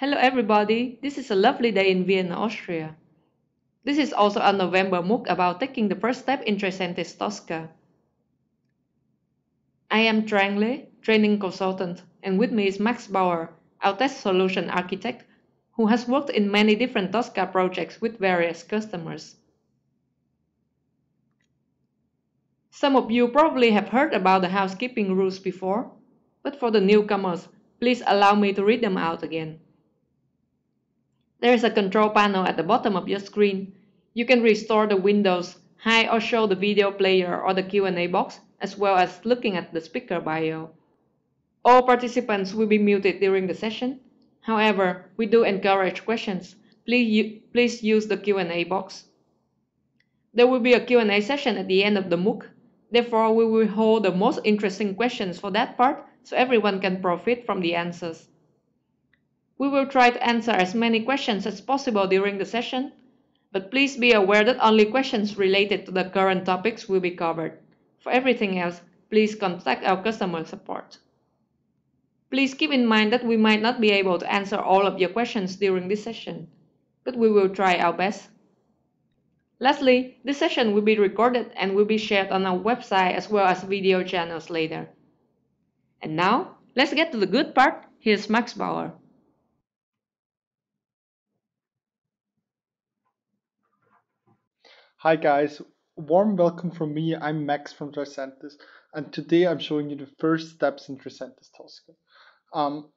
Hello everybody, this is a lovely day in Vienna, Austria. This is also a November MOOC about taking the first step in Tricentis Tosca. I am Trang Le, training consultant, and with me is Max Bauer, our test solution architect, who has worked in many different Tosca projects with various customers. Some of you probably have heard about the housekeeping rules before, but for the newcomers, please allow me to read them out again. There is a control panel at the bottom of your screen. You can restore the windows, hide or show the video player or the Q&A box, as well as looking at the speaker bio. All participants will be muted during the session. However, we do encourage questions. Please, please use the Q&A box. There will be a Q&A session at the end of the MOOC. Therefore, we will hold the most interesting questions for that part so everyone can profit from the answers. We will try to answer as many questions as possible during the session, but please be aware that only questions related to the current topics will be covered. For everything else, please contact our customer support. Please keep in mind that we might not be able to answer all of your questions during this session, but we will try our best. Lastly, this session will be recorded and will be shared on our website as well as video channels later. And now, let's get to the good part. Here's Max Bauer. Hi guys, warm welcome from me. I'm Max from Tricentis, and today I'm showing you the first steps in Tricentis Tosca. Um,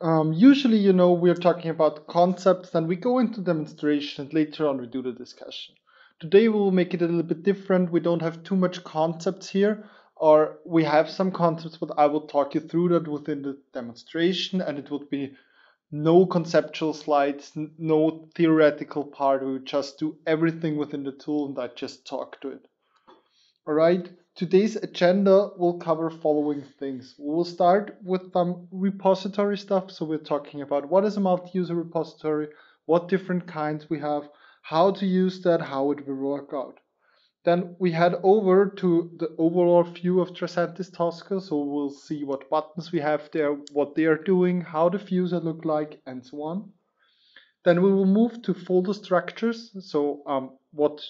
um, usually, you know, we're talking about concepts, then we go into demonstration, and later on we do the discussion. Today we will make it a little bit different. We don't have too much concepts here, or we have some concepts, but I will talk you through that within the demonstration, and it would be no conceptual slides, no theoretical part. We just do everything within the tool, and I just talk to it. All right. Today's agenda will cover following things. We will start with some repository stuff. So we're talking about what is a multi-user repository, what different kinds we have, how to use that, how it will work out. Then we head over to the overall view of Tricentis Tosca. So we'll see what buttons we have there, what they are doing, how the views look like, and so on. Then we will move to folder structures. So um, what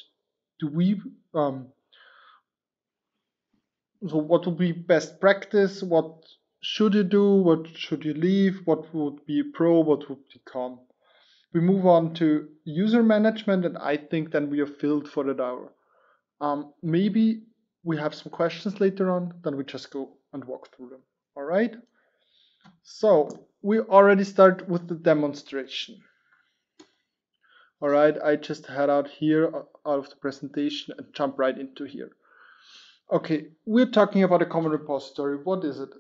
do we um, so what would be best practice? What should you do? What should you leave? What would be pro? What would be con? We move on to user management, and I think then we are filled for that hour. Um, maybe we have some questions later on, then we just go and walk through them. All right. So we already start with the demonstration. All right, I just head out here out of the presentation and jump right into here. Okay, we're talking about a common repository. What is it?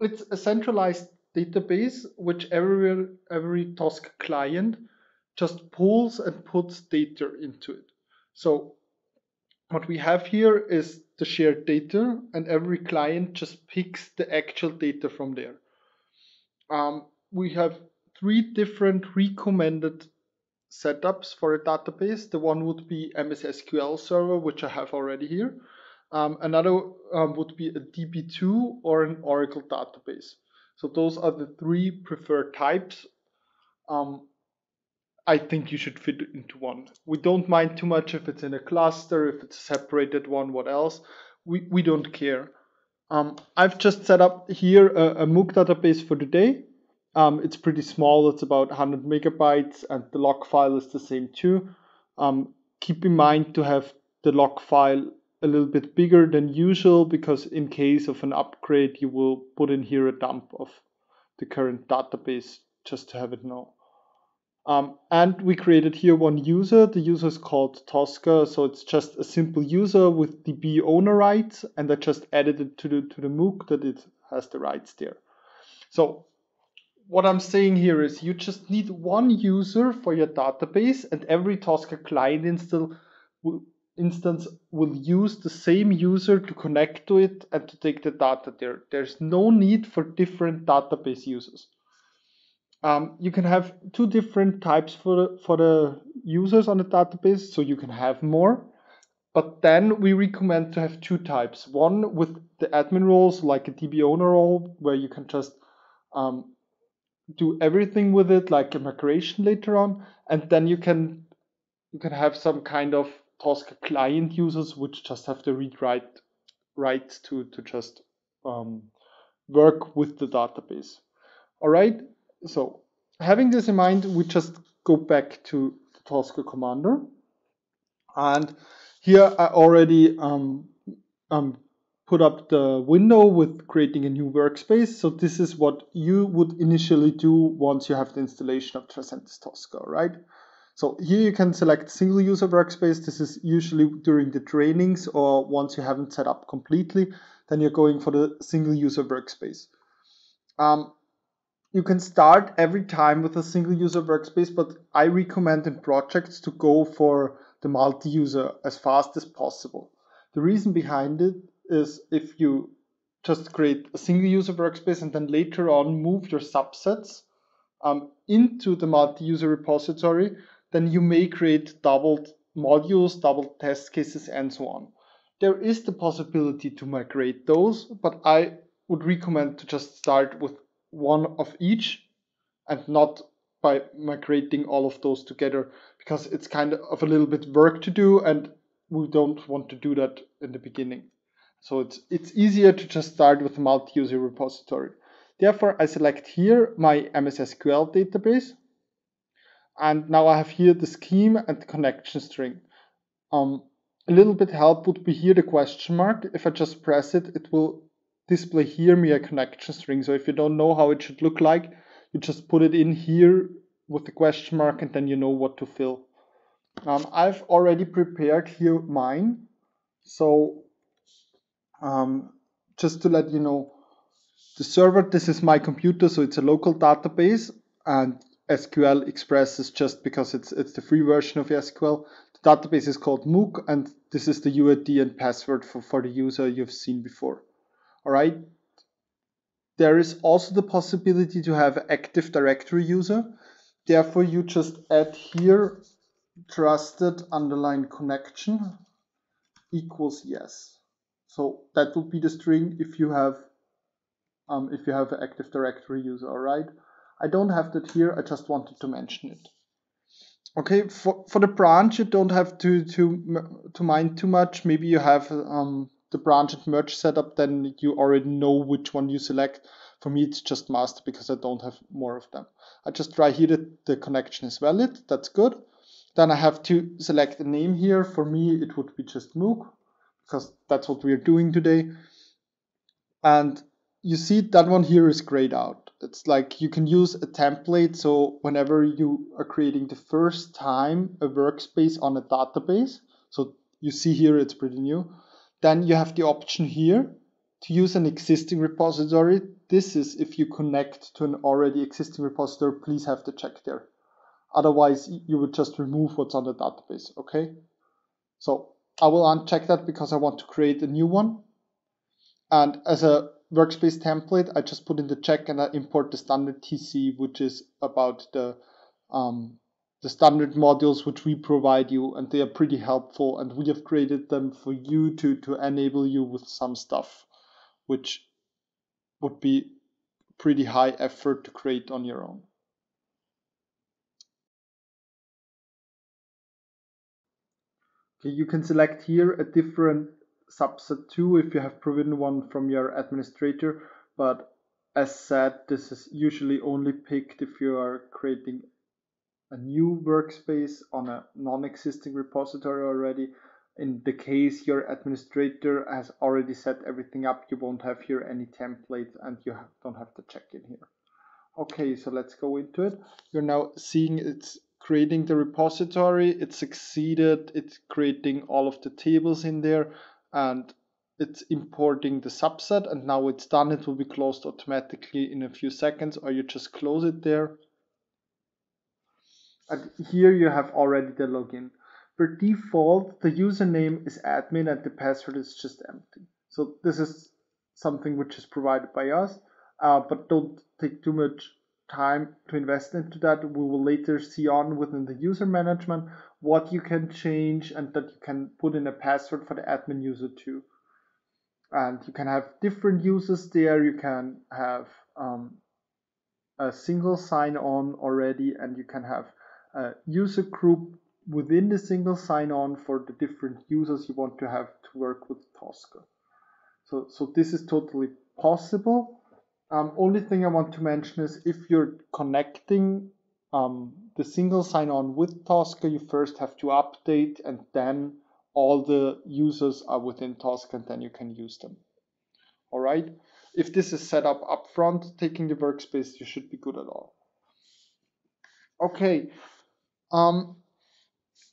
It's a centralized database which every, every Tosca client just pulls and puts data into it. So what we have here is the shared data and every client just picks the actual data from there. Um, we have three different recommended setups for a database. The one would be MS SQL Server, which I have already here. Um, another um, would be a DB2 or an Oracle database. So those are the three preferred types. Um, I think you should fit into one. We don't mind too much if it's in a cluster, if it's a separated one, what else. We, we don't care. Um, I've just set up here a, a MOOC database for today. Um, it's pretty small, it's about 100 megabytes, and the log file is the same too. Um, keep in mind to have the log file a little bit bigger than usual because in case of an upgrade you will put in here a dump of the current database just to have it know. Um, and we created here one user. The user is called Tosca, so it's just a simple user with DB owner rights, and I just added it to the to the MOOC that it has the rights there. So what I'm saying here is you just need one user for your database, and every Tosca client install instance will use the same user to connect to it and to take the data there. There's no need for different database users. Um, you can have two different types for the, for the users on the database, so you can have more. But then we recommend to have two types. One with the admin roles, like a DB owner role, where you can just um, do everything with it, like a migration later on, and then you can you can have some kind of Tosca client users which just have the read write rights to to just um, work with the database. All right. So having this in mind, we just go back to the Tosca commander, and here I already um, um, put up the window with creating a new workspace. So this is what you would initially do once you have the installation of Tricentis Tosca, right? So here you can select single user workspace. This is usually during the trainings or once you haven't set up completely, then you're going for the single user workspace. Um, you can start every time with a single user workspace, but I recommend in projects to go for the multi-user as fast as possible. The reason behind it is if you just create a single user workspace and then later on move your subsets um, into the multi-user repository, then you may create doubled modules, doubled test cases, and so on. There is the possibility to migrate those, but I would recommend to just start with one of each and not by migrating all of those together because it's kind of a little bit work to do and we don't want to do that in the beginning. So it's, it's easier to just start with a multi-user repository. Therefore, I select here my MSSQL database. And now I have here the scheme and the connection string. Um, a little bit help would be here the question mark. If I just press it, it will display here me a connection string. So if you don't know how it should look like, you just put it in here with the question mark and then you know what to fill. Um, I've already prepared here mine. So um, just to let you know, the server, this is my computer, so it's a local database, and SQL Express is just because it's it's the free version of SQL. The database is called MOOC and this is the UID and password for, for the user you've seen before. All right. There is also the possibility to have Active Directory user. Therefore, you just add here trusted underline connection equals yes. So that would be the string if you have um, if you have an Active Directory user, all right? I don't have that here, I just wanted to mention it. Okay, for, for the branch, you don't have to, to, to mind too much. Maybe you have um, the branch and merge setup, then you already know which one you select. For me, it's just master because I don't have more of them. I just try here that the connection is valid. That's good. Then I have to select a name here. For me, it would be just MOOC because that's what we're doing today. And you see that one here is grayed out. It's like you can use a template. So whenever you are creating the first time a workspace on a database, so you see here it's pretty new, then you have the option here to use an existing repository. This is if you connect to an already existing repository, please have the check there. Otherwise, you would just remove what's on the database, okay? So I will uncheck that because I want to create a new one. And as a workspace template, I just put in the check and I import the standard TC, which is about the um, the standard modules which we provide you, and they are pretty helpful. And we have created them for you to to enable you with some stuff, which would be pretty high effort to create on your own. Okay, you can select here a different subset too if you have provisioned one from your administrator, but as said, this is usually only picked if you are creating a new workspace on a non-existing repository already. In the case your administrator has already set everything up, you won't have here any templates and you don't have to check in here. Okay, so let's go into it. You're now seeing it's creating the repository. It succeeded. It's creating all of the tables in there and it's importing the subset and now it's done. It will be closed automatically in a few seconds or you just close it there. And here you have already the login. Per default, the username is admin and the password is just empty. So this is something which is provided by us, uh, but don't take too much time to invest into that. We will later see on within the user management what you can change and that you can put in a password for the admin user too. And you can have different users there. You can have um, a single sign-on already and you can have a user group within the single sign-on for the different users you want to have to work with Tosca. So, so this is totally possible. Um, only thing I want to mention is if you're connecting um, the single sign-on with Tosca, you first have to update and then all the users are within Tosca and then you can use them. All right. If this is set up up front, taking the workspace, you should be good at all. Okay. Um,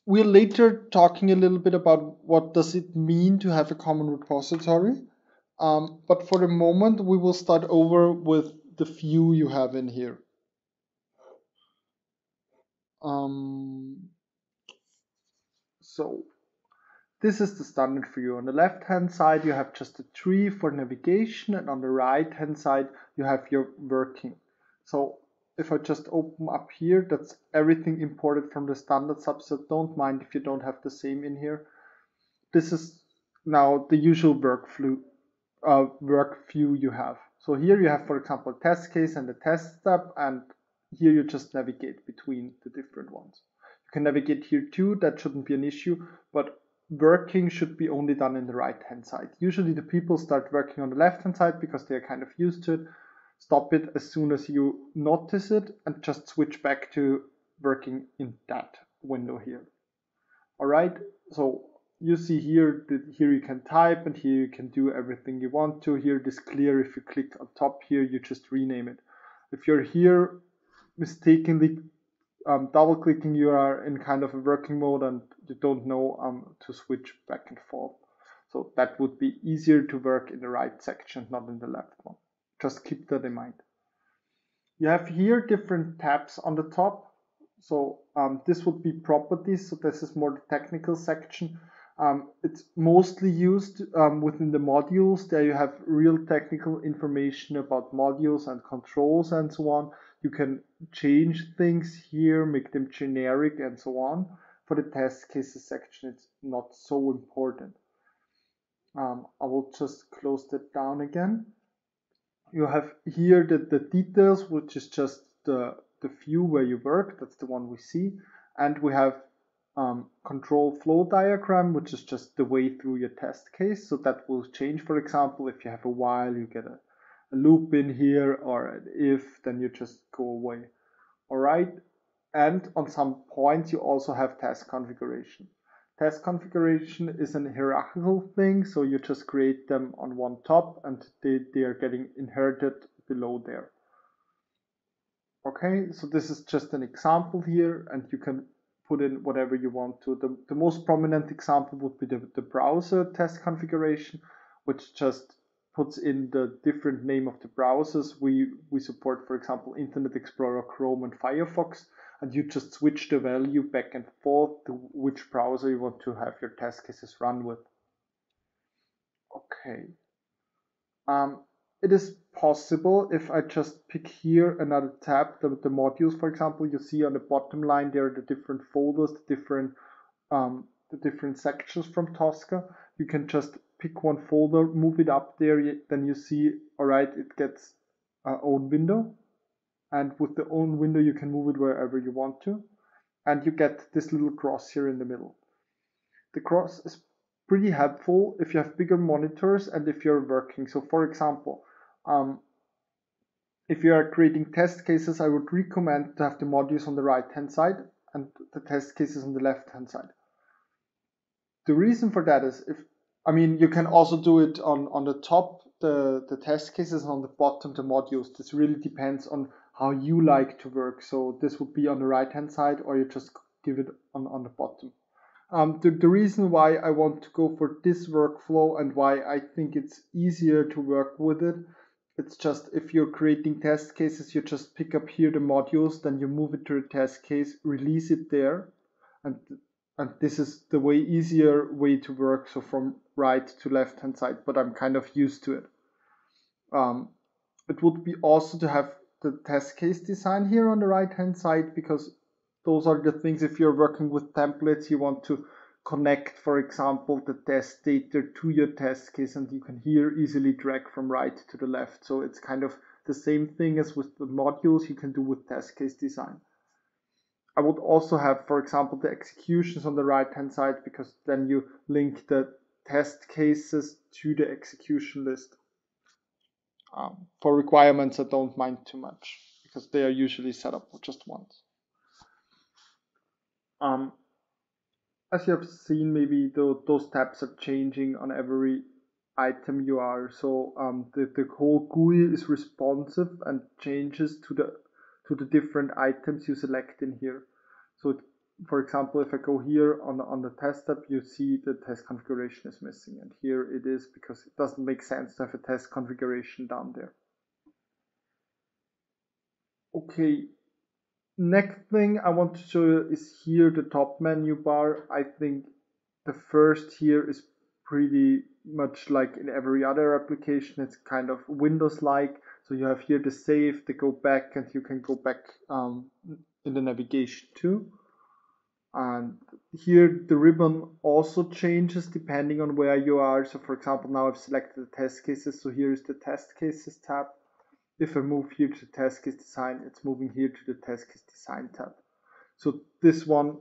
we're later talking a little bit about what does it mean to have a common repository. Um, but for the moment, we will start over with the view you have in here. Um, so this is the standard you. On the left hand side, you have just a tree for navigation, and on the right hand side, you have your working. So if I just open up here, that's everything imported from the standard subset. Don't mind if you don't have the same in here. This is now the usual workflow, uh, work view you have. So here you have, for example, a test case and a test step, and here you just navigate between the different ones. You can navigate here too, that shouldn't be an issue, but working should be only done in the right hand side. Usually the people start working on the left hand side because they're kind of used to it. Stop it as soon as you notice it and just switch back to working in that window here. All right, so you see here that here you can type and here you can do everything you want to. Here it is clear if you click on top here, you just rename it. If you're here mistakenly um, double clicking, you are in kind of a working mode and you don't know um, to switch back and forth. So that would be easier to work in the right section, not in the left one. Just keep that in mind. You have here different tabs on the top. So um, this would be properties. So this is more the technical section. Um, it's mostly used um, within the modules. There you have real technical information about modules and controls and so on. You can change things here, make them generic and so on. For the test cases section, it's not so important. Um, I will just close that down again. You have here the, the details, which is just the, the view where you work. That's the one we see. And we have um, control flow diagram, which is just the way through your test case. So that will change. For example, if you have a while, you get a a loop in here or if, then you just go away. All right. And on some points, you also have test configuration. Test configuration is an hierarchical thing, so you just create them on one top and they, they are getting inherited below there. Okay, so this is just an example here, and you can put in whatever you want to. The, the most prominent example would be the, the browser test configuration, which just puts in the different name of the browsers. We, we support, for example, Internet Explorer, Chrome, and Firefox, and you just switch the value back and forth to which browser you want to have your test cases run with. Okay. Um, it is possible if I just pick here another tab, the, the modules, for example, you see on the bottom line there are the different folders, the different um, the different sections from Tosca. You can just pick one folder, move it up there, then you see, all right, it gets a own window. And with the own window, you can move it wherever you want to. And you get this little cross here in the middle. The cross is pretty helpful if you have bigger monitors and if you're working. So for example, um, if you are creating test cases, I would recommend to have the modules on the right hand side and the test cases on the left hand side. The reason for that is if I mean, you can also do it on, on the top, the, the test cases, and on the bottom, the modules. This really depends on how you like to work. So this would be on the right hand side, or you just give it on, on the bottom. Um, the, the reason why I want to go for this workflow and why I think it's easier to work with it, it's just if you're creating test cases, you just pick up here the modules, then you move it to the test case, release it there, and and this is the way easier way to work so from right to left hand side but i'm kind of used to it um, it would be also to have the test case design here on the right hand side because those are the things if you're working with templates you want to connect for example the test data to your test case and you can here easily drag from right to the left so it's kind of The same thing as with the modules you can do with test case design. I would also have, for example, the executions on the right hand side because then you link the test cases to the execution list. Um, for requirements, that don't mind too much because they are usually set up just once. Um, as you have seen, maybe the, those tabs are changing on every item you are. So um, the, the whole GUI is responsive and changes to the to the different items you select in here. So it, for example, if I go here on the, on the test tab, you see the test configuration is missing. And here it is because it doesn't make sense to have a test configuration down there. Okay, next thing I want to show you is here the top menu bar. I think the first here is pretty much like in every other application. It's kind of Windows-like. So you have here the save, the go back, and you can go back um, in the navigation too. And here the ribbon also changes depending on where you are. So for example, now I've selected the test cases. So here is the test cases tab. If I move here to test case design, it's moving here to the test case design tab. So this one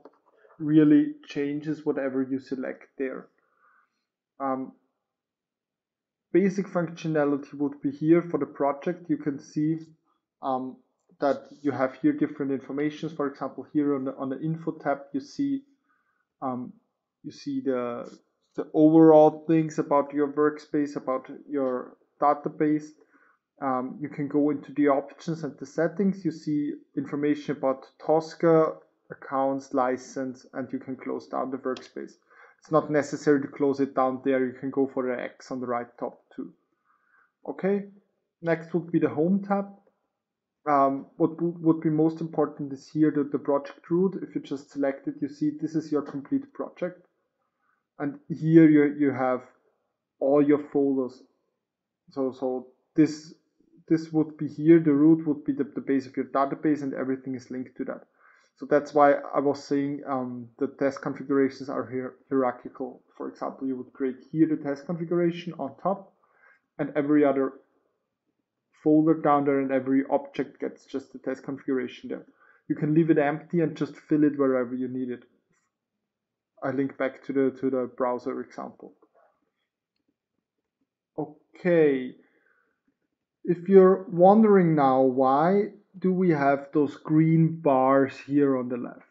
really changes whatever you select there. Um, basic functionality would be here for the project. You can see um, that you have here different informations. For example, here on the on the info tab, you see um, you see the the overall things about your workspace, about your database. Um, you can go into the options and the settings. You see information about Tosca, accounts, license, and you can close down the workspace. It's not necessary to close it down there. You can go for the X on the right top too. Okay, next would be the Home tab. Um, what would be most important is here the, the project root. If you just select it, you see this is your complete project. And here you, you have all your folders. So, so this this would be here, the root would be the, the base of your database and everything is linked to that. So that's why I was saying um, the test configurations are hier hierarchical. For example, you would create here the test configuration on top and every other folder down there and every object gets just the test configuration there. You can leave it empty and just fill it wherever you need it. I link back to the to the browser example. Okay, if you're wondering now why do we have those green bars here on the left,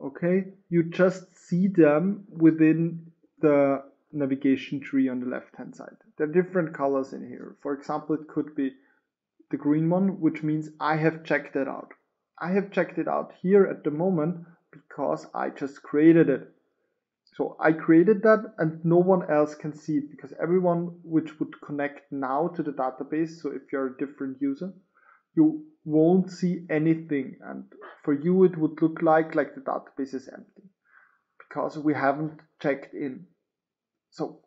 okay, you just see them within the navigation tree on the left hand side. There are different colors in here. For example, it could be the green one, which means I have checked it out. I have checked it out here at the moment because I just created it. So I created that and no one else can see it because everyone which would connect now to the database, so if you're a different user, you won't see anything and for you it would look like like the database is empty because we haven't checked in. So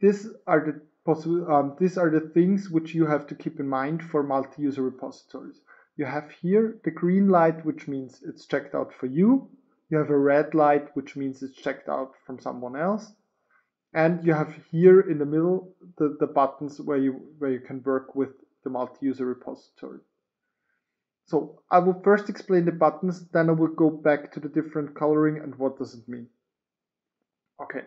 these are the um, these are the things which you have to keep in mind for multi-user repositories. You have here the green light which means it's checked out for you you have a red light, which means it's checked out from someone else. And you have here in the middle the, the buttons where you where you can work with the multi-user repository. So I will first explain the buttons, then I will go back to the different coloring and what does it mean. Okay.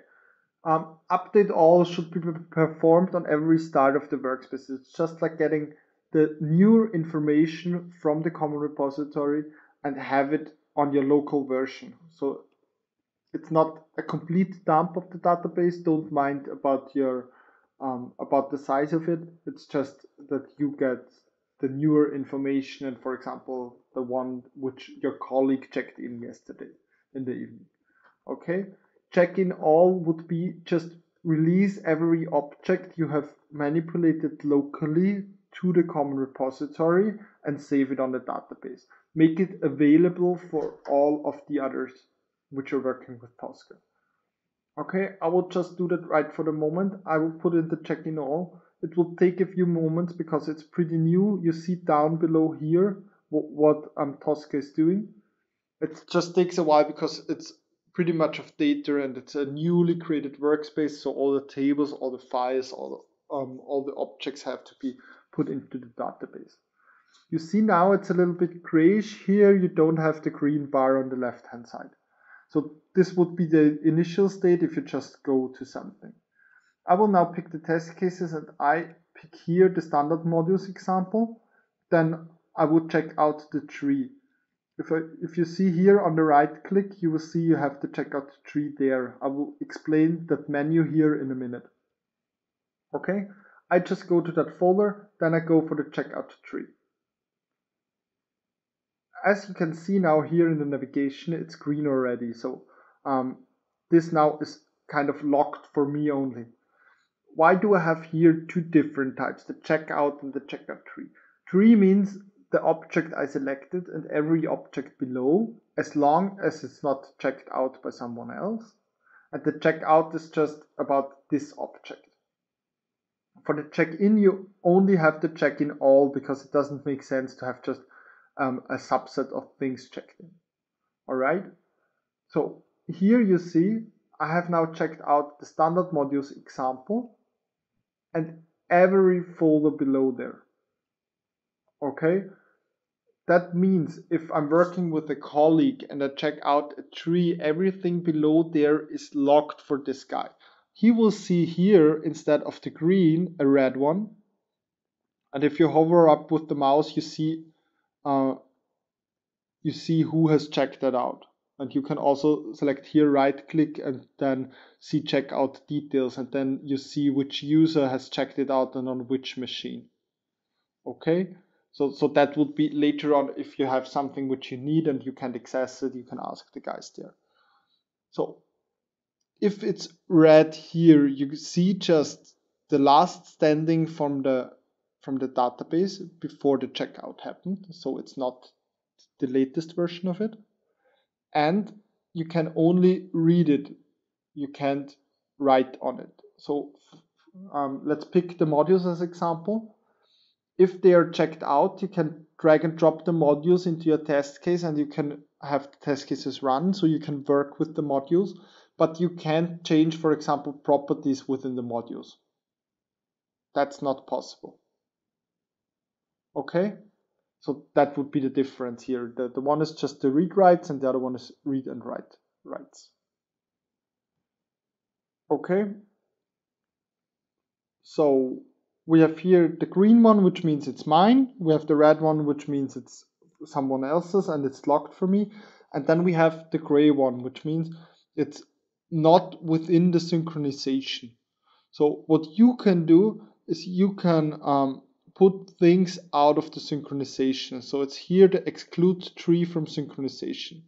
Um, update all should be performed on every start of the workspace. It's just like getting the new information from the common repository and have it on your local version. So it's not a complete dump of the database. Don't mind about your um, about the size of it. It's just that you get the newer information and for example the one which your colleague checked in yesterday in the evening. Okay, check in all would be just release every object you have manipulated locally to the common repository and save it on the database make it available for all of the others which are working with Tosca. Okay, I will just do that right for the moment. I will put in the check-in all. It will take a few moments because it's pretty new. You see down below here what, what um, Tosca is doing. It just takes a while because it's pretty much of data and it's a newly created workspace. So all the tables, all the files, all the, um, all the objects have to be put into the database. You see now it's a little bit grayish here. You don't have the green bar on the left hand side. So this would be the initial state if you just go to something. I will now pick the test cases and I pick here the standard modules example. Then I would check out the tree. If, I, if you see here on the right click, you will see you have the checkout tree there. I will explain that menu here in a minute. Okay, I just go to that folder, then I go for the checkout tree as you can see now here in the navigation, it's green already. So um, this now is kind of locked for me only. Why do I have here two different types, the checkout and the checkout tree? Tree means the object I selected and every object below, as long as it's not checked out by someone else. And the checkout is just about this object. For the check-in, you only have to check in all because it doesn't make sense to have just um, a subset of things checked in. All right. So here you see I have now checked out the standard modules example and every folder below there. Okay. That means if I'm working with a colleague and I check out a tree, everything below there is locked for this guy. He will see here, instead of the green, a red one. And if you hover up with the mouse, you see uh, you see who has checked that out. And you can also select here, right click and then see checkout details. And then you see which user has checked it out and on which machine. Okay. So, so that would be later on if you have something which you need and you can't access it, you can ask the guys there. So if it's red here, you see just the last standing from the from the database before the checkout happened. So it's not the latest version of it. And you can only read it. You can't write on it. So um, let's pick the modules as example. If they are checked out, you can drag and drop the modules into your test case and you can have test cases run so you can work with the modules, but you can't change, for example, properties within the modules. That's not possible. Okay, so that would be the difference here. The, the one is just the read rights and the other one is read and write rights. Okay, so we have here the green one, which means it's mine. We have the red one, which means it's someone else's and it's locked for me. And then we have the gray one, which means it's not within the synchronization. So what you can do is you can um, put things out of the synchronization. So it's here the exclude tree from synchronization.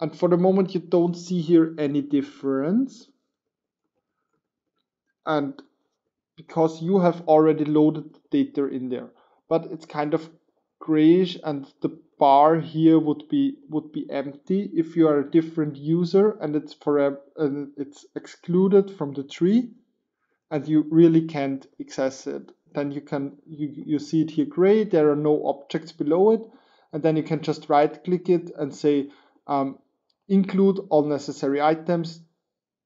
And for the moment, you don't see here any difference. And because you have already loaded the data in there, but it's kind of grayish and the bar here would be would be empty if you are a different user and it's for and it's excluded from the tree and you really can't access it. Then you can you, you see it here gray, there are no objects below it, and then you can just right click it and say um, include all necessary items.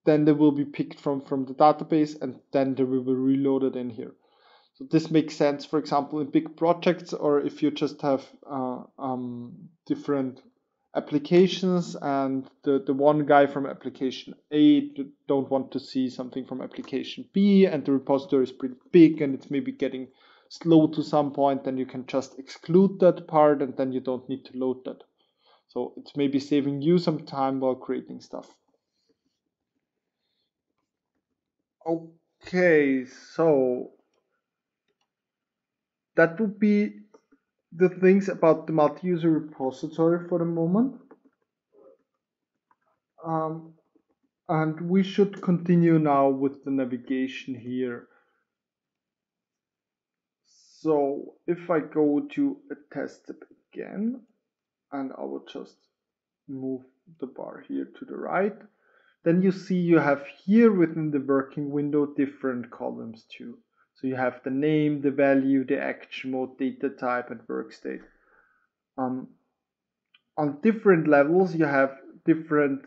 Then they will be picked from, from the database and then they will be reloaded in here. So this makes sense, for example, in big projects or if you just have uh, um, different applications and the, the one guy from application A don't want to see something from application B and the repository is pretty big and it's maybe getting slow to some point then you can just exclude that part and then you don't need to load that. So it's maybe saving you some time while creating stuff. Okay, so that would be the things about the multi-user repository for the moment. Um, and we should continue now with the navigation here. So if I go to a test step again, and I will just move the bar here to the right, then you see you have here within the working window different columns too. So you have the name, the value, the action mode, data type, and work state. Um, on different levels, you have different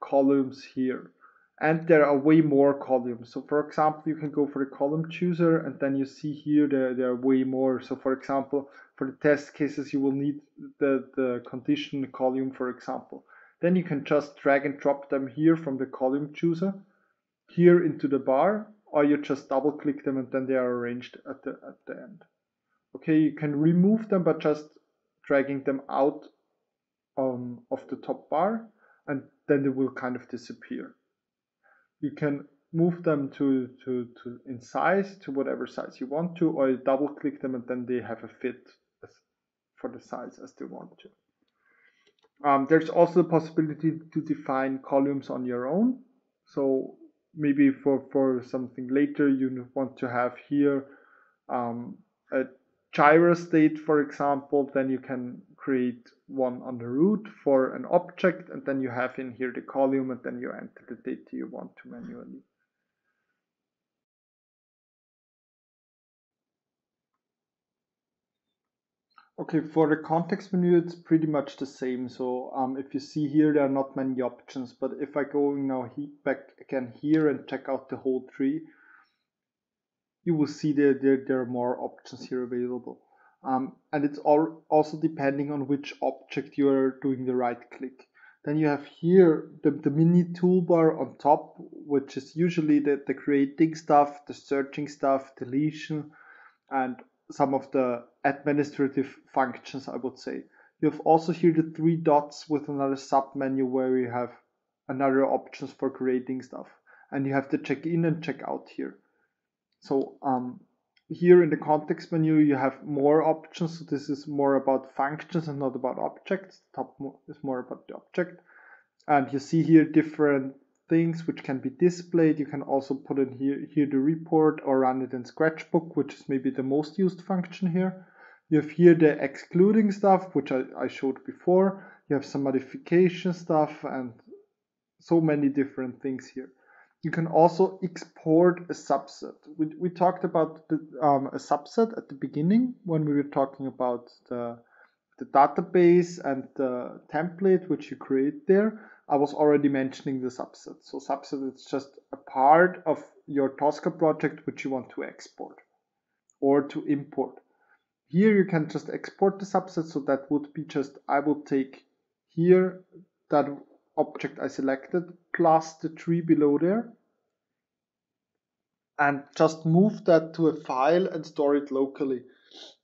columns here. and there are way more columns. So for example, you can go for the column chooser and then you see here there, there are way more. So for example, for the test cases, you will need the, the condition column, for example. Then you can just drag and drop them here from the column chooser here into the bar, or you just double click them and then they are arranged at the, at the end. Okay, you can remove them by just dragging them out um, of the top bar and then they will kind of disappear you can move them to, to, to in size to whatever size you want to, or you double click them and then they have a fit for the size as they want to. Um, there's also the possibility to define columns on your own. So maybe for, for something later you want to have here um, a Jira state, for example, then you can create one on the root for an object and then you have in here the column and then you enter the data you want to manually. Okay, for the context menu, it's pretty much the same. So um, if you see here, there are not many options, but if I go now he back again here and check out the whole tree, you will see that there, there are more options here available. Um, and it's all also depending on which object you are doing the right click. Then you have here the, the mini toolbar on top, which is usually the, the creating stuff, the searching stuff, deletion, and some of the administrative functions, I would say. You have also here the three dots with another sub menu where you have another options for creating stuff. And you have the check in and check out here. So um, here in the context menu you have more options so this is more about functions and not about objects The top is more about the object and you see here different things which can be displayed you can also put in here here the report or run it in scratchbook which is maybe the most used function here you have here the excluding stuff which I, I showed before you have some modification stuff and so many different things here you can also export a subset. We, we talked about the, um, a subset at the beginning when we were talking about the, the database and the template which you create there. I was already mentioning the subset. So subset is just a part of your Tosca project which you want to export or to import. Here you can just export the subset. So that would be just, I will take here that object I selected plus the tree below there and just move that to a file and store it locally.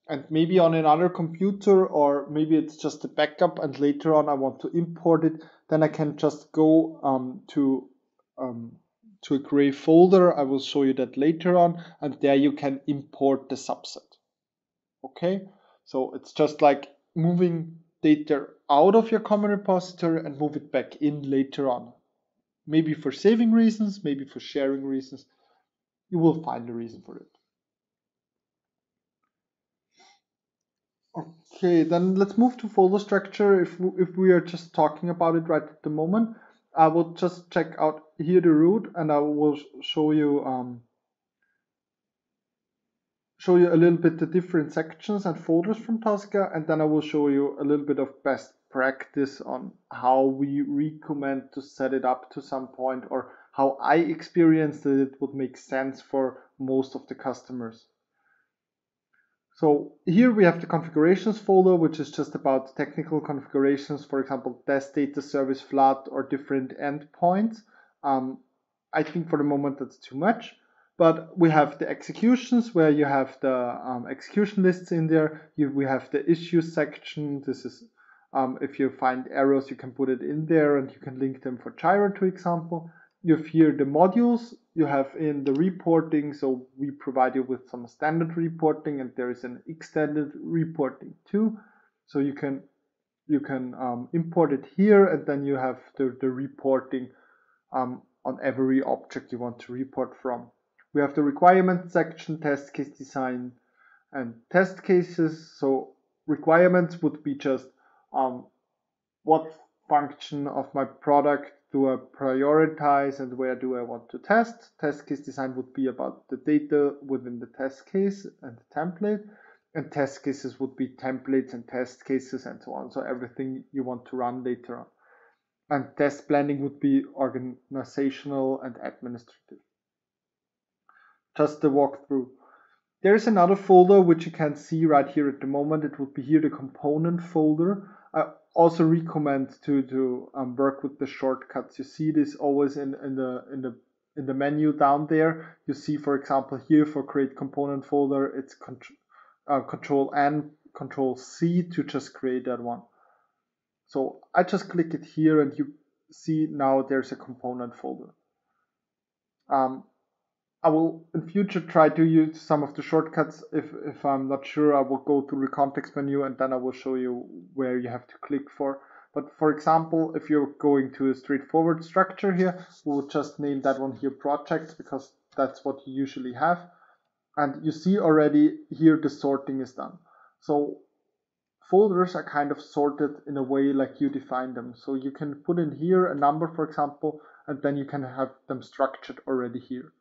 And maybe on another computer, or maybe it's just a backup, and later on I want to import it, then I can just go um, to um, to a gray folder. I will show you that later on, and there you can import the subset. Okay, so it's just like moving data out of your common repository and move it back in later on. Maybe for saving reasons, maybe for sharing reasons. You will find a reason for it. Okay, then let's move to folder structure. If, if we are just talking about it right at the moment, I will just check out here the root and I will show you um, show you a little bit the different sections and folders from Tosca, and then I will show you a little bit of best practice on how we recommend to set it up to some point or how I experienced that it would make sense for most of the customers. So here we have the configurations folder, which is just about technical configurations, for example, test data service flood or different endpoints. Um, I think for the moment that's too much. But we have the executions where you have the um, execution lists in there. You, we have the issues section. This is um, if you find errors, you can put it in there and you can link them for Jira, for example. You have here the modules. You have in the reporting. So we provide you with some standard reporting and there is an extended reporting too. So you can you can um, import it here and then you have the, the reporting um, on every object you want to report from. We have the requirement section, test case design, and test cases. So requirements would be just um, what function of my product do I prioritize and where do I want to test. Test case design would be about the data within the test case and the template. And test cases would be templates and test cases and so on. So everything you want to run later on. and test planning would be organizational and administrative. Just the walkthrough. There's another folder which you can see right here at the moment. It would be here the component folder. I also recommend to to um, work with the shortcuts. You see this always in, in the in the in the menu down there. You see, for example, here for create component folder, it's control uh, control N, control C to just create that one. So I just click it here and you see now there's a component folder. Um, I will in future try to use some of the shortcuts. If, if I'm not sure, I will go to the context menu and then I will show you where you have to click for. But for example, if you're going to a straightforward structure here, we'll just name that one here project because that's what you usually have. And you see already here the sorting is done. So folders are kind of sorted in a way like you define them. So you can put in here a number, for example, and then you can have them structured already here.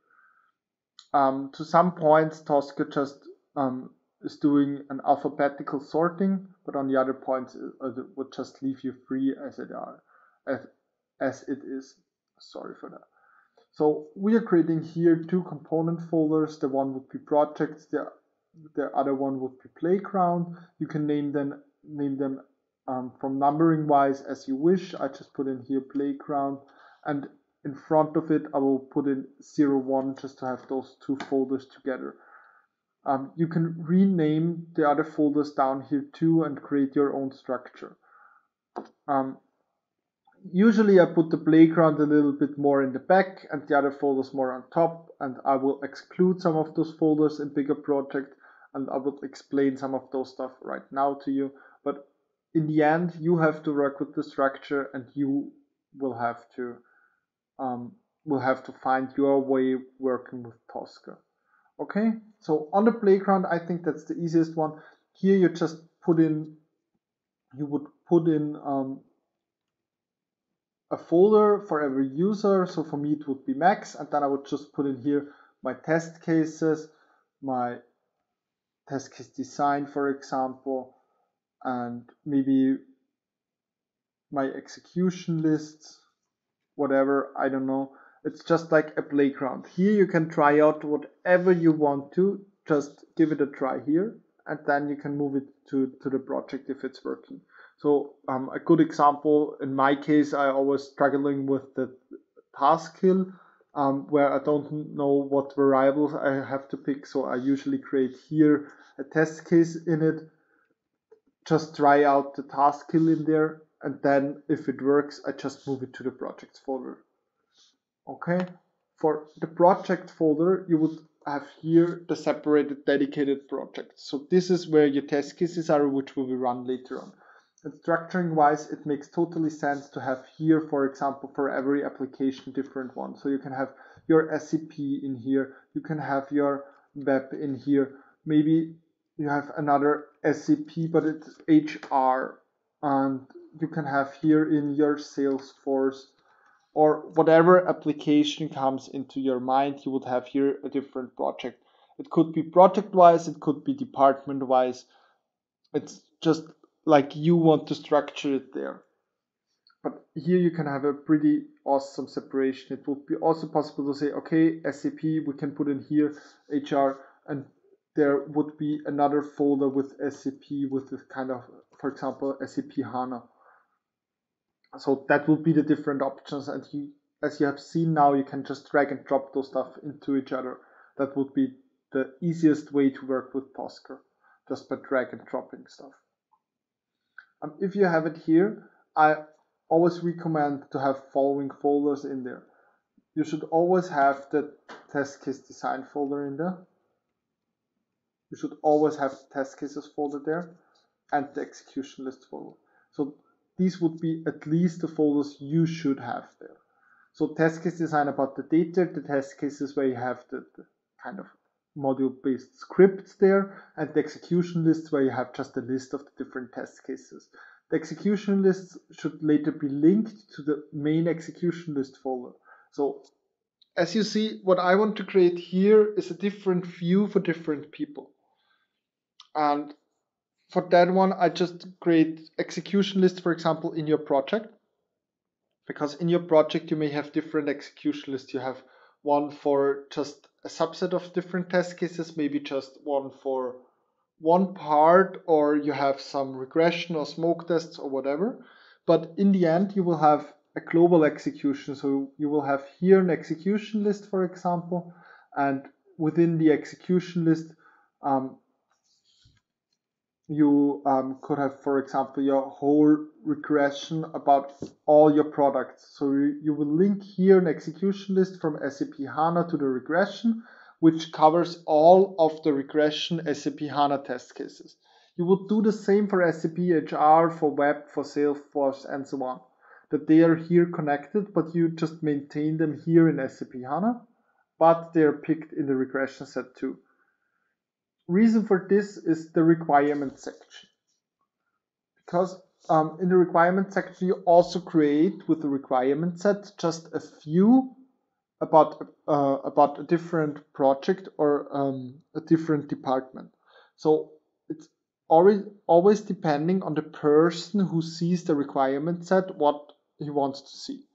Um, to some points, Tosca just um, is doing an alphabetical sorting, but on the other points, it, uh, it would just leave you free as it are, as, as it is. Sorry for that. So we are creating here two component folders. The one would be projects, the the other one would be playground. You can name them name them um, from numbering wise as you wish. I just put in here playground and in front of it I will put in 01 just to have those two folders together. Um, you can rename the other folders down here too and create your own structure. Um, usually I put the playground a little bit more in the back and the other folders more on top and I will exclude some of those folders in bigger project and I will explain some of those stuff right now to you. But in the end, you have to work with the structure and you will have to um, will have to find your way working with Tosca. Okay, so on the playground, I think that's the easiest one. Here you just put in, you would put in um, a folder for every user. So for me, it would be Max, and then I would just put in here my test cases, my test case design, for example, and maybe my execution lists, whatever, I don't know. It's just like a playground. Here you can try out whatever you want to, just give it a try here, and then you can move it to, to the project if it's working. So um, a good example, in my case, I was struggling with the task hill, um, where I don't know what variables I have to pick. So I usually create here a test case in it, just try out the task hill in there, and then if it works, I just move it to the projects folder. Okay, for the project folder, you would have here the separated dedicated projects. So this is where your test cases are, which will be run later on. And structuring wise, it makes totally sense to have here, for example, for every application, different one. So you can have your SAP in here, you can have your web in here. Maybe you have another SAP, but it's HR, and you can have here in your Salesforce or whatever application comes into your mind, you would have here a different project. It could be project wise, it could be department wise. It's just like you want to structure it there. But here you can have a pretty awesome separation. It would be also possible to say, okay, SAP, we can put in here HR, and there would be another folder with SAP with this kind of, for example, SAP HANA. So that would be the different options. And you, as you have seen now, you can just drag and drop those stuff into each other. That would be the easiest way to work with Tosca, just by drag and dropping stuff. Um, if you have it here, I always recommend to have following folders in there. You should always have the test case design folder in there. You should always have test cases folder there and the execution list folder. So these would be at least the folders you should have there. So test case design about the data, the test cases where you have the, the kind of module-based scripts there, and the execution lists where you have just a list of the different test cases. The execution lists should later be linked to the main execution list folder. So as you see, what I want to create here is a different view for different people. And for that one, I just create execution list, for example, in your project. because in your project you may have different execution lists. You have one for just a subset of different test cases, maybe just one for one part, or you have some regression or smoke tests or whatever. But in the end, you will have a global execution. So you will have here an execution list, for example, and within the execution list, um, you um, could have, for example, your whole regression about all your products. So you, you will link here an execution list from SAP HANA to the regression, which covers all of the regression SAP HANA test cases. You would do the same for SAP HR, for web, for Salesforce, and so on. That they are here connected, but you just maintain them here in SAP HANA, but they're picked in the regression set too. Reason for this is the requirement section. Because um, in the requirement section, you also create with the requirement set just a few about uh, about a different project or um, a different department. So it's always always depending on the person who sees the requirement set what he wants to see.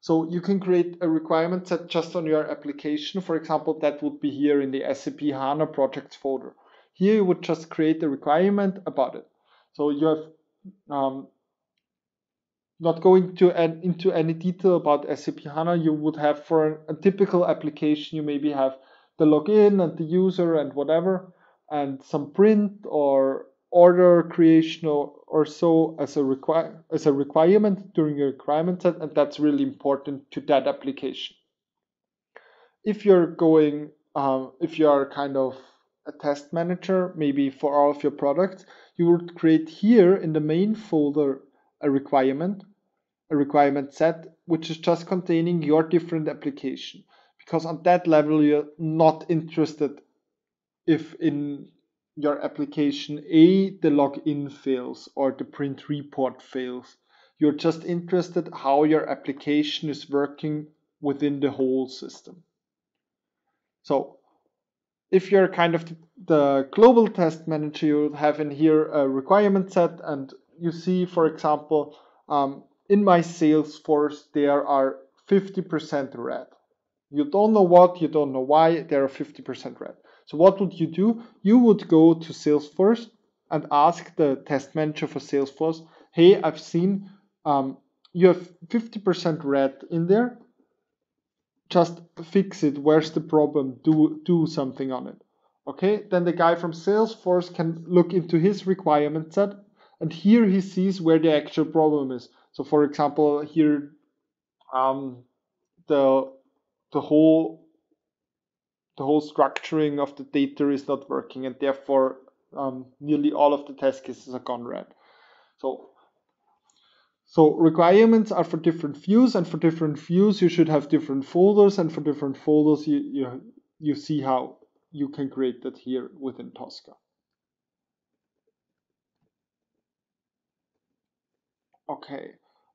So you can create a requirement set just on your application. For example, that would be here in the SAP HANA projects folder. Here you would just create a requirement about it. So you have um, not going to add into any detail about SAP HANA, you would have for a typical application, you maybe have the login and the user and whatever, and some print or order creation or, or so as a require as a requirement during a requirement set, and that's really important to that application. If you're going, um, if you are kind of a test manager, maybe for all of your products, you would create here in the main folder a requirement, a requirement set, which is just containing your different application. Because on that level, you're not interested if in your application A, the login fails or the print report fails. You're just interested how your application is working within the whole system. So if you're kind of the global test manager, you have in here a requirement set and you see, for example, um, in my Salesforce, there are 50% red. You don't know what, you don't know why, there are 50% red. So what would you do? You would go to Salesforce and ask the test manager for Salesforce, hey, I've seen um, you have 50% red in there. Just fix it. Where's the problem? Do do something on it. Okay, then the guy from Salesforce can look into his requirement set and here he sees where the actual problem is. So for example, here um, the the whole the whole structuring of the data is not working and therefore um, nearly all of the test cases are gone red. So, so requirements are for different views and for different views you should have different folders and for different folders you, you, you see how you can create that here within Tosca. Okay,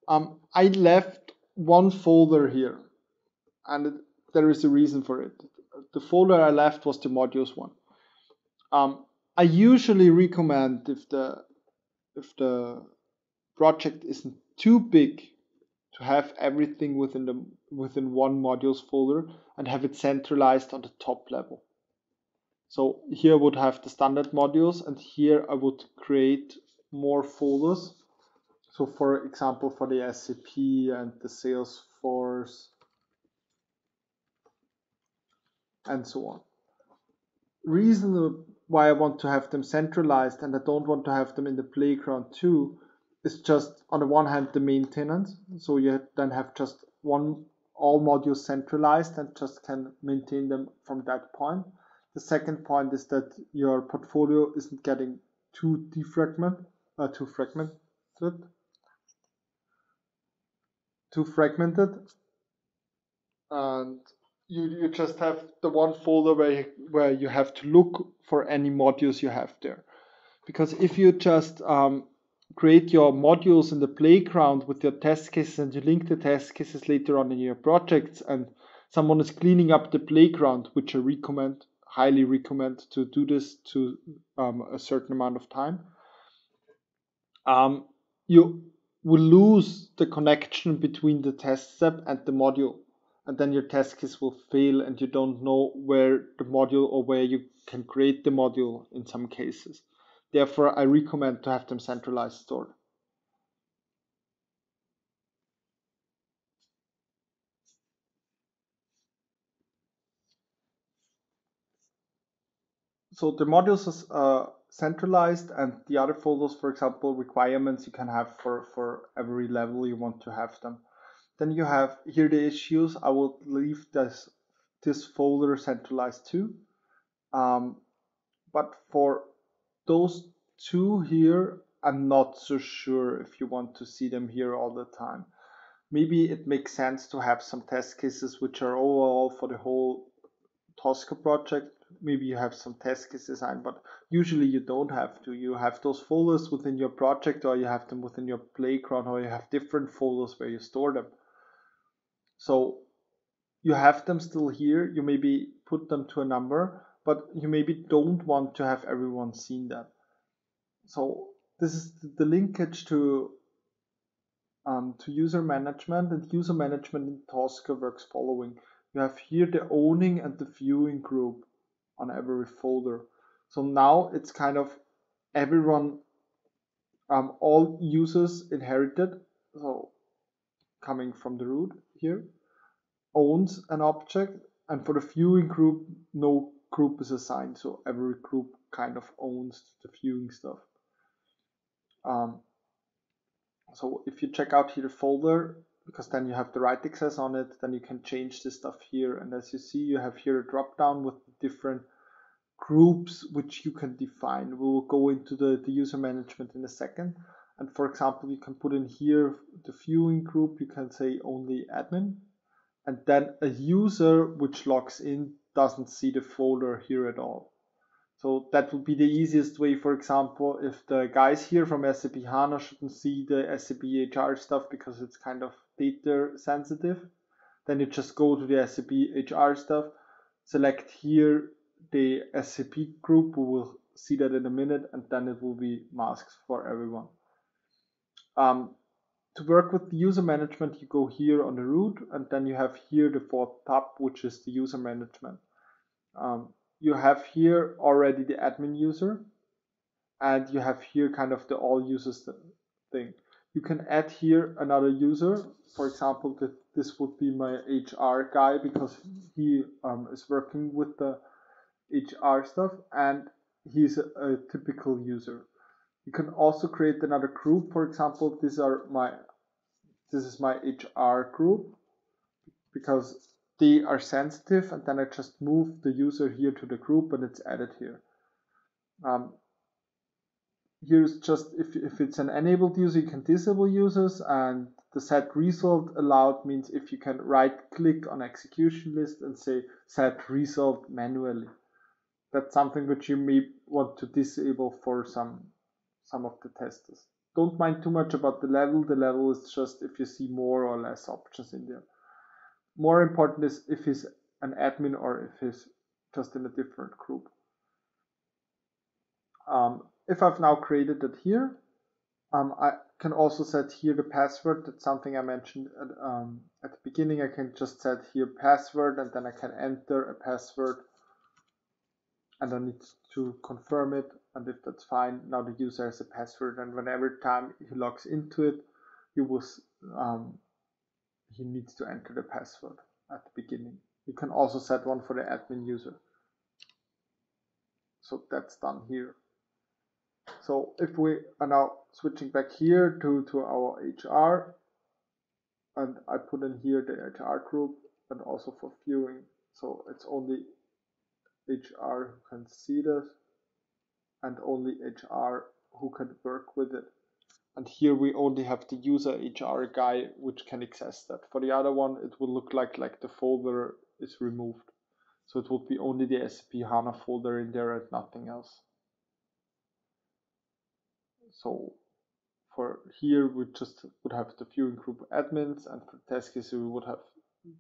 um, I left one folder here and there is a reason for it the folder I left was the modules one. Um, I usually recommend if the if the project isn't too big to have everything within the within one modules folder and have it centralized on the top level. So here I would have the standard modules and here I would create more folders. So for example, for the SAP and the Salesforce and so on. Reason why I want to have them centralized and I don't want to have them in the playground too is just on the one hand the maintenance. So you then have just one all modules centralized and just can maintain them from that point. The second point is that your portfolio isn't getting too defragmented, uh, too fragmented, too fragmented, and you, you just have the one folder where you, where you have to look for any modules you have there. Because if you just um, create your modules in the playground with your test cases and you link the test cases later on in your projects and someone is cleaning up the playground, which I recommend, highly recommend to do this to um, a certain amount of time. Um, you will lose the connection between the test step and the module. And then your test case will fail and you don't know where the module or where you can create the module in some cases. Therefore, I recommend to have them centralized stored. So the modules are uh, centralized and the other folders, for example, requirements you can have for, for every level you want to have them. Then you have here the issues. I will leave this, this folder centralized too. Um, but for those two here, I'm not so sure if you want to see them here all the time. Maybe it makes sense to have some test cases which are overall for the whole Tosca project maybe you have some test case design, but usually you don't have to. You have those folders within your project or you have them within your playground or you have different folders where you store them. So you have them still here. You maybe put them to a number, but you maybe don't want to have everyone seen that. So this is the linkage to um, to user management and user management in Tosca works following. You have here the owning and the viewing group on every folder. So now it's kind of everyone, um, all users inherited, so coming from the root here, owns an object, and for the viewing group, no group is assigned, so every group kind of owns the viewing stuff. Um, so if you check out here the folder, because then you have the write access on it, then you can change this stuff here. And as you see, you have here a drop down with different groups which you can define. We will go into the, the user management in a second. And for example, you can put in here the viewing group, you can say only admin. And then a user which logs in doesn't see the folder here at all. So that would be the easiest way, for example, if the guys here from SAP HANA shouldn't see the SAP HR stuff because it's kind of data sensitive, then you just go to the SAP HR stuff, select here the SAP group. We will see that in a minute, and then it will be masks for everyone. Um, to work with the user management, you go here on the root, and then you have here the fourth tab, which is the user management. Um, you have here already the admin user, and you have here kind of the all users thing. You can add here another user. For example, this would be my HR guy because he um, is working with the HR stuff and he's a, a typical user. You can also create another group. For example, these are my this is my HR group because they are sensitive and then I just move the user here to the group and it's added here. Um, here's just if, if it's an enabled user you can disable users and the set result allowed means if you can right click on execution list and say set result manually that's something which you may want to disable for some some of the testers. Don't mind too much about the level. The level is just if you see more or less options in there. More important is if he's an admin or if he's just in a different group. Um, if I've now created it here, um, I can also set here the password. That's something I mentioned at, um, at the beginning. I can just set here password and then I can enter a password and I need to confirm it and if that's fine now the user has a password and whenever time he logs into it he will um, he needs to enter the password at the beginning. You can also set one for the admin user. So that's done here. So if we are now switching back here to to our HR and I put in here the HR group and also for viewing. So it's only HR who can see this and only HR who can work with it. And here we only have the user HR guy which can access that. For the other one, it will look like, like the folder is removed. So it would be only the SAP HANA folder in there and nothing else. So for here, we just would have the viewing group admins and for test case, we would have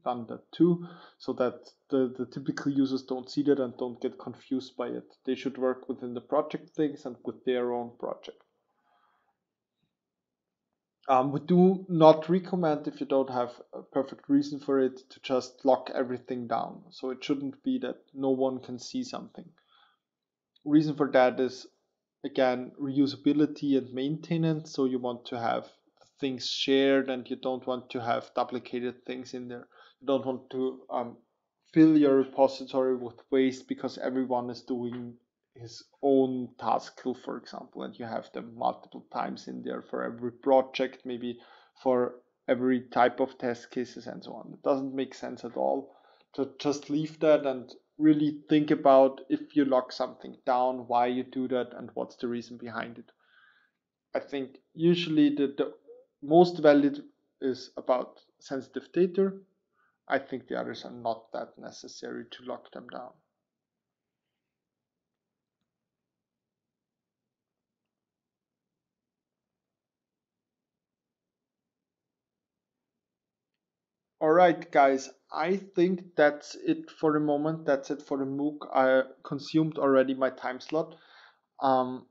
done that too, so that the, the typical users don't see that and don't get confused by it. They should work within the project things and with their own project. Um, we do not recommend if you don't have a perfect reason for it to just lock everything down. So it shouldn't be that no one can see something. Reason for that is again reusability and maintenance. So you want to have things shared and you don't want to have duplicated things in there. You don't want to um, fill your repository with waste because everyone is doing his own task for example, and you have them multiple times in there for every project, maybe for every type of test cases and so on. It doesn't make sense at all to just leave that and really think about if you lock something down, why you do that, and what's the reason behind it. I think usually the, the most valid is about sensitive data. I think the others are not that necessary to lock them down. All right, guys, I think that's it for the moment. That's it for the MOOC. I consumed already my time slot. Um,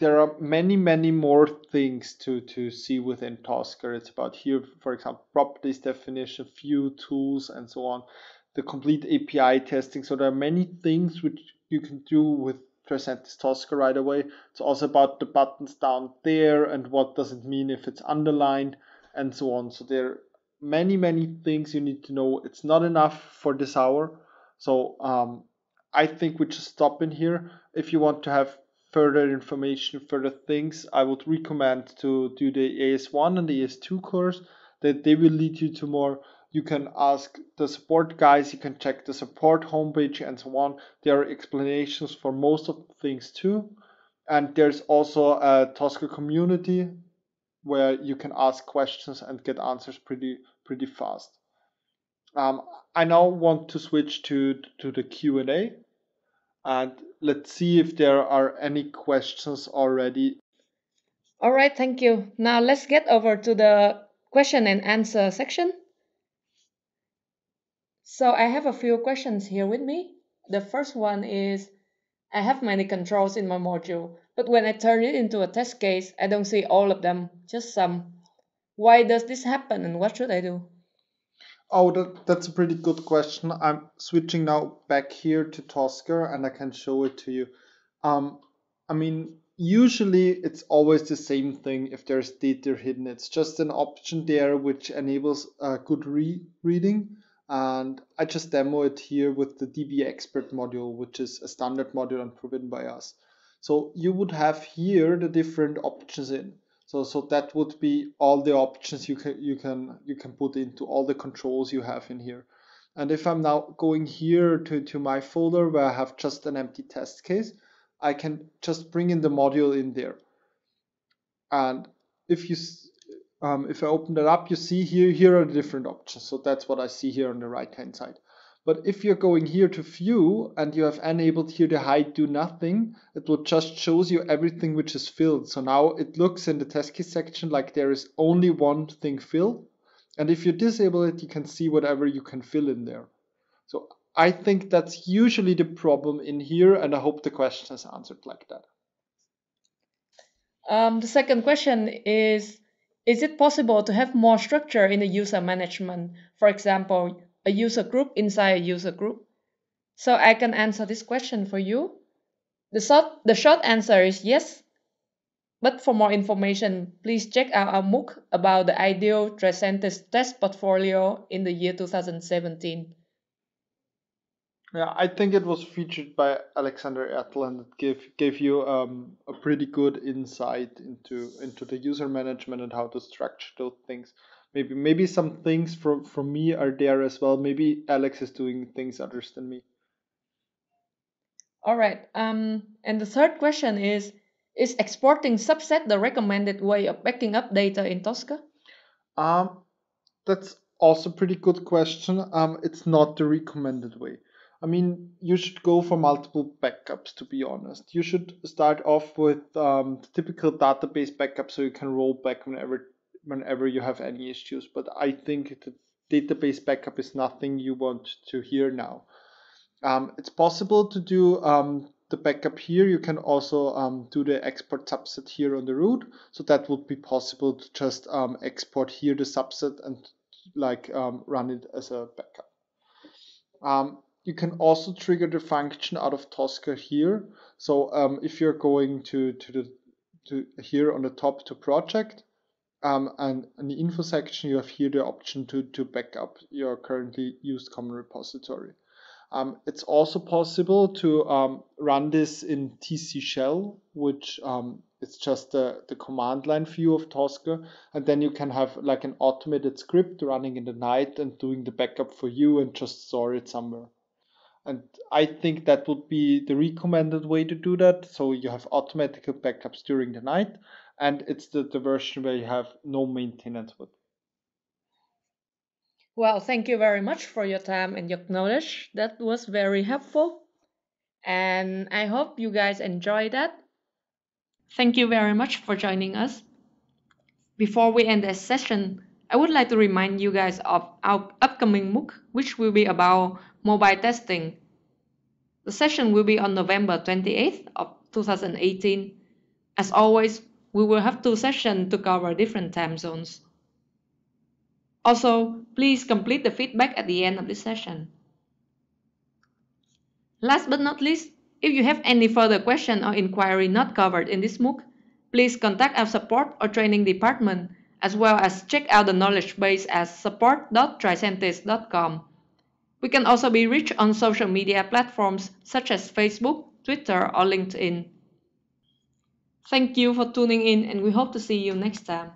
there are many, many more things to, to see within Tosca. It's about here, for example, properties definition, view tools, and so on. The complete API testing. So there are many things which you can do with Tricentis Tosca right away. It's also about the buttons down there and what does it mean if it's underlined and so on. So there are many, many things you need to know. It's not enough for this hour. So um, I think we just stop in here. If you want to have further information, further things, I would recommend to do the AS1 and the AS2 course. That they will lead you to more. You can ask the support guys, you can check the support homepage and so on. There are explanations for most of the things too. And there's also a Tosca community where you can ask questions and get answers pretty pretty fast. Um, I now want to switch to to the Q and let's see if there are any questions already. All right, thank you. Now let's get over to the question and answer section. So I have a few questions here with me. The first one is I have many controls in my module, but when I turn it into a test case, I don't see all of them, just some. Why does this happen and what should I do? Oh, that, that's a pretty good question. I'm switching now back here to Tosca and I can show it to you. Um, I mean, usually it's always the same thing if there's data hidden. It's just an option there which enables a good re reading and I just demo it here with the DB expert module, which is a standard module and proven by us. So you would have here the different options in. So, so that would be all the options you can you can you can put into all the controls you have in here. And if I'm now going here to, to my folder where I have just an empty test case, I can just bring in the module in there. And if you um, if I open that up, you see here, here are the different options. So that's what I see here on the right hand side. But if you're going here to view and you have enabled here the hide do nothing, it will just shows you everything which is filled. So now it looks in the test case section like there is only one thing filled. And if you disable it, you can see whatever you can fill in there. So I think that's usually the problem in here, and I hope the question is answered like that. Um, the second question is is it possible to have more structure in the user management? For example, a user group inside a user group? So I can answer this question for you. The short, the short answer is yes. But for more information, please check out our MOOC about the ideal Tricentis test portfolio in the year 2017. Yeah, I think it was featured by Alexander and it gave gave you um, a pretty good insight into into the user management and how to structure those things. Maybe maybe some things from from me are there as well. Maybe Alex is doing things others than me. All right. Um, and the third question is: Is exporting subset the recommended way of backing up data in Tosca? Um, that's also a pretty good question. Um, it's not the recommended way. I mean, you should go for multiple backups, to be honest. You should start off with um, typical database backup so you can roll back whenever whenever you have any issues. But I think the database backup is nothing you want to hear now. Um, it's possible to do um, the backup here, you can also um, do the export subset here on the root. So that would be possible to just um, export here the subset and like um, run it as a backup. Um, you can also trigger the function out of Tosca here. So if you're going to, to the to here on the top to project um, and in the info section, you have here the option to, to back up your currently used common repository. Um, it's also possible to um, run this in TC shell, which um, it's just the, the command line view of Tosca. And then you can have like an automated script running in the night and doing the backup for you and just store it somewhere. And I think that would be the recommended way to do that. So you have automatic backups during the night, and it's the, the version where you have no maintenance with. Well, thank you very much for your time and your knowledge. That was very helpful. And I hope you guys enjoy that. Thank you very much for joining us. Before we end this session, I would like to remind you guys of our upcoming MOOC, which will be about mobile testing. The session will be on November 28th of 2018. As always, we will have two sessions to cover different time zones. Also, please complete the feedback at the end of this session. Last but not least, if you have any further question or inquiry not covered in this MOOC, please contact our support or training department, as well as check out the knowledge base at support.tricentis.com. We can also be reached on social media platforms such as Facebook, Twitter, or LinkedIn. Thank you for tuning in and we hope to see you next time.